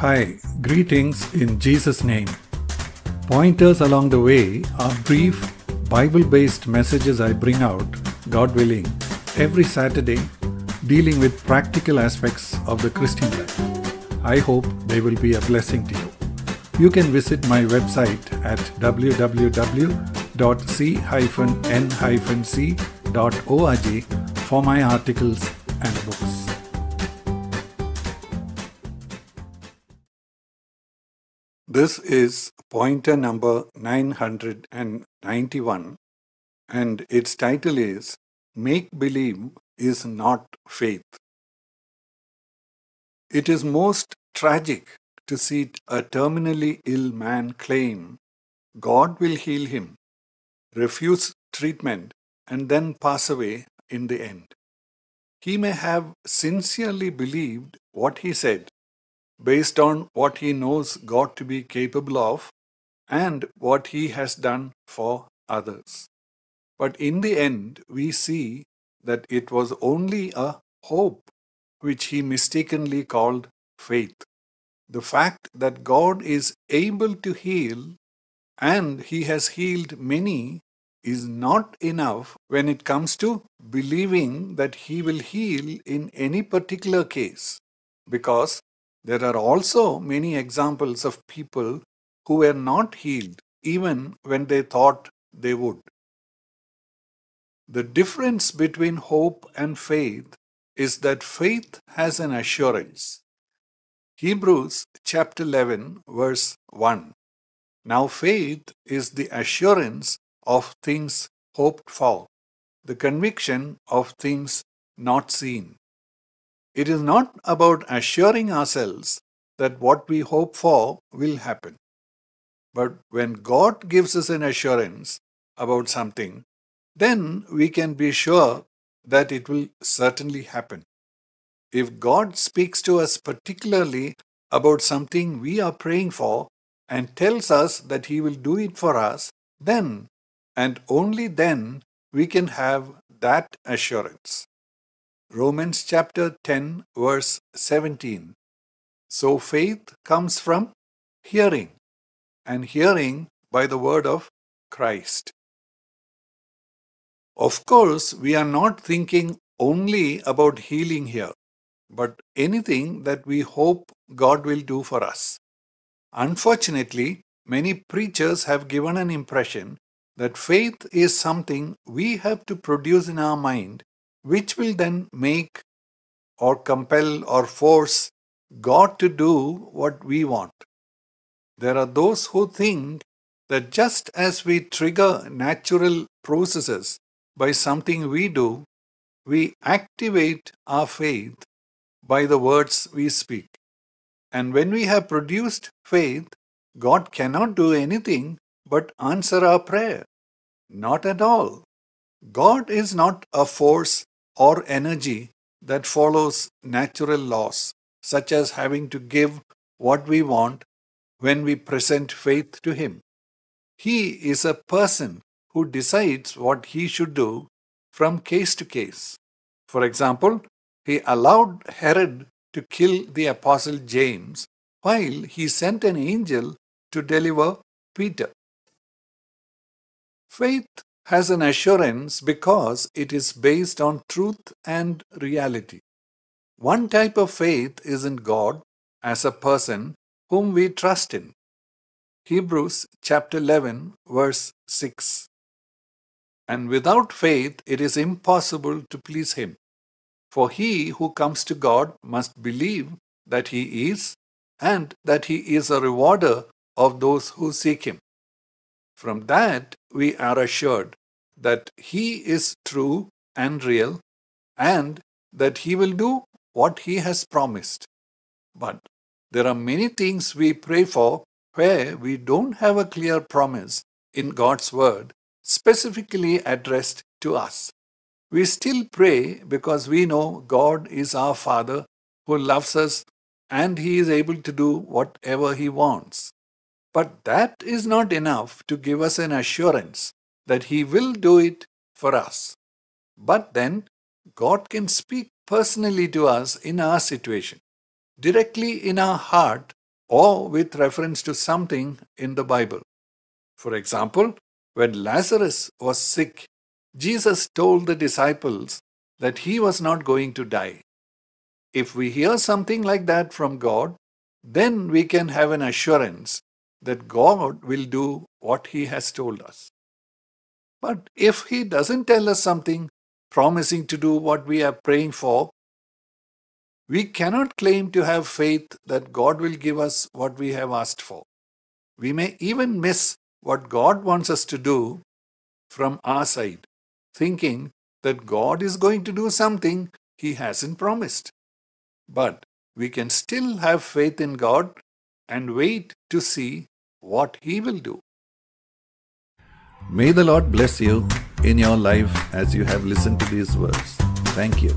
Hi, greetings in Jesus' name. Pointers along the way are brief, Bible based messages I bring out, God willing, every Saturday, dealing with practical aspects of the Christian life. I hope they will be a blessing to you. You can visit my website at www.c-n-c.org for my articles This is pointer number 991 and its title is Make Believe is Not Faith. It is most tragic to see a terminally ill man claim God will heal him, refuse treatment, and then pass away in the end. He may have sincerely believed what he said based on what he knows God to be capable of and what he has done for others. But in the end, we see that it was only a hope which he mistakenly called faith. The fact that God is able to heal and he has healed many is not enough when it comes to believing that he will heal in any particular case because there are also many examples of people who were not healed even when they thought they would. The difference between hope and faith is that faith has an assurance. Hebrews chapter 11, verse 1. Now, faith is the assurance of things hoped for, the conviction of things not seen. It is not about assuring ourselves that what we hope for will happen. But when God gives us an assurance about something, then we can be sure that it will certainly happen. If God speaks to us particularly about something we are praying for and tells us that He will do it for us, then and only then we can have that assurance. Romans chapter 10, verse 17. So faith comes from hearing, and hearing by the word of Christ. Of course, we are not thinking only about healing here, but anything that we hope God will do for us. Unfortunately, many preachers have given an impression that faith is something we have to produce in our mind which will then make or compel or force God to do what we want. There are those who think that just as we trigger natural processes by something we do, we activate our faith by the words we speak. And when we have produced faith, God cannot do anything but answer our prayer. Not at all. God is not a force or energy that follows natural laws, such as having to give what we want when we present faith to Him. He is a person who decides what he should do from case to case. For example, he allowed Herod to kill the apostle James while he sent an angel to deliver Peter. Faith has an assurance because it is based on truth and reality. One type of faith is in God as a person whom we trust in. Hebrews chapter 11, verse 6. And without faith it is impossible to please Him. For he who comes to God must believe that He is, and that He is a rewarder of those who seek Him. From that we are assured that He is true and real and that He will do what He has promised. But there are many things we pray for where we don't have a clear promise in God's Word specifically addressed to us. We still pray because we know God is our Father who loves us and He is able to do whatever He wants. But that is not enough to give us an assurance that He will do it for us. But then, God can speak personally to us in our situation, directly in our heart or with reference to something in the Bible. For example, when Lazarus was sick, Jesus told the disciples that he was not going to die. If we hear something like that from God, then we can have an assurance that God will do what He has told us. But if He doesn't tell us something promising to do what we are praying for, we cannot claim to have faith that God will give us what we have asked for. We may even miss what God wants us to do from our side, thinking that God is going to do something He hasn't promised. But we can still have faith in God and wait to see what He will do. May the Lord bless you in your life as you have listened to these words. Thank you.